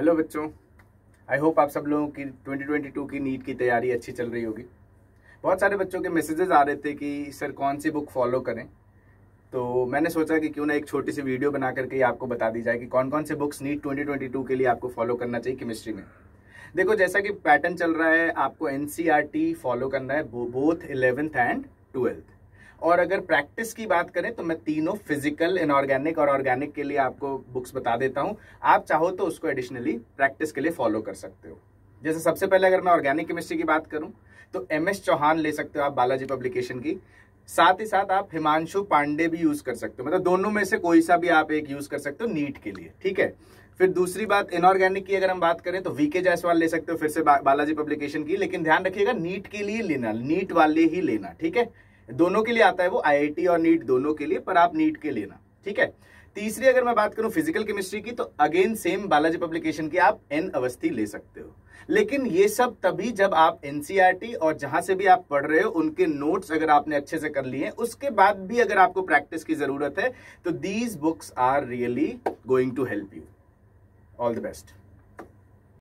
Hello बच्चों। I hope आप सब लोगों की 2022 की नीट की तैयारी अच्छी चल रही होगी। बहुत सारे बच्चों के मैसेजेस आ रहे थे कि, सर, कौन सी बुक फॉलो करें? तो मैंने सोचा कि क्यों ना एक छोटी सी वीडियो बना करके आपको बता दी जाए कि कौन कौन से बुक्स नीट 2022 के लिए आपको फॉलो करना चाहिए केमिस्ट्री में। देखो, जैसा कि पैटर्न चल रहा है, आपको एनसीईआरटी फॉलो e करना है बोथ इलेवेंथ एंड ट्वेल्थ और अगर प्रैक्टिस की बात करें तो मैं तीनों फ़िज़िकल इनऑर्गेनिक और ऑर्गेनिक के लिए आपको बुक्स बता देता हूँ। आप चाहो तो उसको एडिशनली प्रैक्टिस के लिए फॉलो कर सकते हो। जैसे सबसे पहले अगर मैं ऑर्गेनिक केमिस्ट्री की बात करूँ तो एम एस चौहान ले सकते हो आप बालाजी पब्लिकेशन की। साथ ही साथ आप हिमांशु पांडे भी यूज़ कर सकते हो। मतलब दोनों में से कोई सा भी आप एक यूज़ कर सकते हो नीट के लिए ठीक है? फिर दूसरी बात इनऑर्गेनिक की अगर हम बात करें तो वीके जायसवाल ले सकते हो फिर से बा, बालाजी पब्लिकेशन की। लेकिन ध्यान रखिएगा नीट के लिए लेना नीट वाले ही लेना ठीक है? दोनों के लिए आता है वो आईआईटी और नीट दोनों के लिए, पर आप नीट के लेना ठीक है? तीसरी अगर मैं बात करूँ फ़िज़िकल केमिस्ट्री की तो अगेन सेम बालाजी पब्लिकेशन की आप एन अवस्थी ले सकते हो। लेकिन ये सब तभी जब आप एनसीईआरटी और जहाँ से भी आप पढ़ रहे हो, उनके नोट्स अगर आपने अच्छे से कर लिए उसके बाद भी अगर आपको प्रैक्टिस की ज़रूरत है तो these books are really going to help you all the best